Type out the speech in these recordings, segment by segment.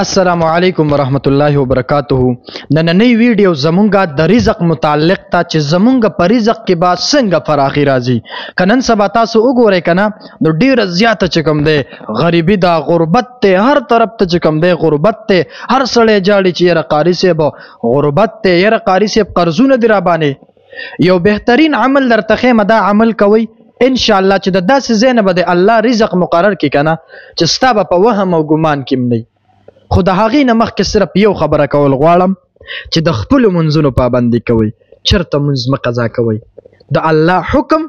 السلام علیکم ورحمت الله وبرکاته نننۍ ویډیو زمونږه د رزق متعلق ته چې زمونږ په رزق کې با څنګه فراخي راځي کنن سبا تاسو وګورئ کنه نو ډیره زیاته چې کوم دی غریبي دا غربت ته هر طرف ته چې کوم دی غربت ته هر سړی جاړي چې یره قاری صاحب غربت ته یره قاری صاحب قرضونه دی را باندې یو بهترین عمل درته خیم دا عمل کوي ان شاء الله چې د داسې زینب د الله رزق مقرر کې کنه چې ستا په وهم او ګمان کې نه خو د هغې نه مخکې صرف یو خبره کول غواړم چې د خپل منځونو پابندي کوي چرته منځ مقضا کوي د الله حکم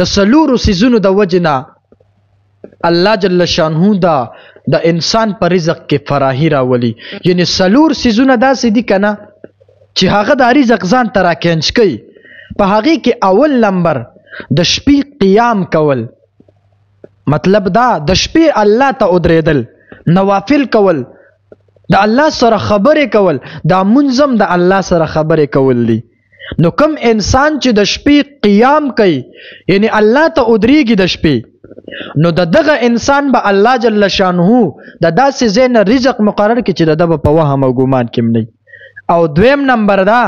د سلورو سيزونو د وجنا الله جل شانه دا د انسان پر رزق کې فراهي راولي یعنی سلور سيزونه داسې دي کنه چې هغه د رزق ځان تر کېنج کوي په هغه کې اول نمبر د شپې قیام کول مطلب دا د شپې الله ته ودرېدل نوافل کول د الله سره خبرې کول دا منظم د الله سره خبرې کول دي نو کم انسان چې د شپې قیام کوي یعنی الله ته ودریږي د شپې نو د دغه انسان به الله جل شانه د داسې زین رزق مقرر کړي چې د دبه په وهم او ګمان کې نه او دویم نمبر دا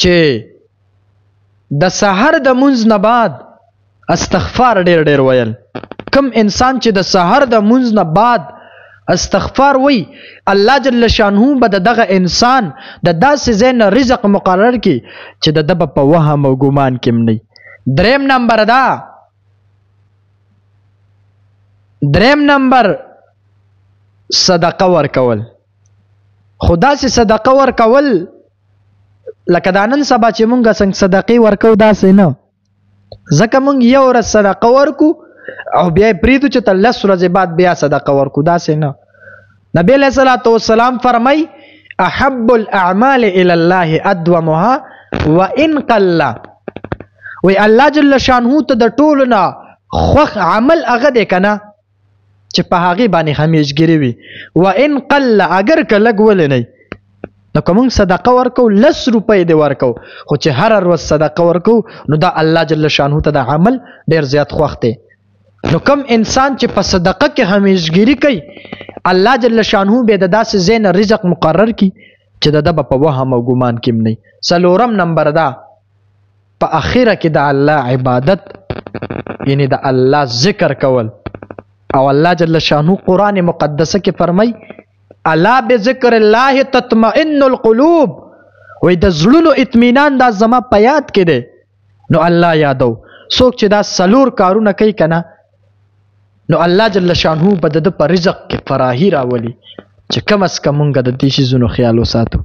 چې د سحر د منځ نه بعد استغفار ډیر ډیر ویل کم انسان چې د سحر د منځ نه بعد استغفار وی الله جل شانه به دغه انسان د داسې زین رزق مقرر کی چې د دبه په وهم او ګمان کې نه دریم نمبر دا دریم نمبر صدقه ورکول خدا سي صدقه ورکول لکه دانن سبا چې مونږه څنګه صدقه ورکو داسې نه ځکه مونږ یو ورځ صدقه ورکو او بیا پریدو چې تر لس ورځې بعد بیا صدقه ورکو داسې نه نبی علیہ الصلوۃ والسلام فرمای احب الاعمال الى الله ادومها وان قل وی الله جل شانه ته د ټولو نه خوخ عمل هغه دی کنه چې په هغه باندې همیشګری وي و ان قل اگر کلګ ولنی نو کوم صدقه ورکو لس روپۍ دی ورکو خو چې هر ورځ صدقه ورکو نو دا الله جل شانه ته د عمل ډیر زیات خوخته نو کم انسان چې په صدقه کې همیشګری کوي الله جل شانه به د داسې زین رزق مقرر کی چې د دبه په وهم او ګمان کې نه سلورم نمبر دا په اخره کې د الله عبادت یعنی د الله ذکر کول او الله جل شانو قران مقدس کې فرمای الا بذکر الله تطمئن القلوب وې د زړونو اطمینان دا زما په یاد کې دی نو الله یادو څوک چې دا سلور کارونه کوي کنه نو الله جل شانو په د پر رزق کې فراهي راولي چې کم اس کم مونږ د دې شي زونو خیال وساتو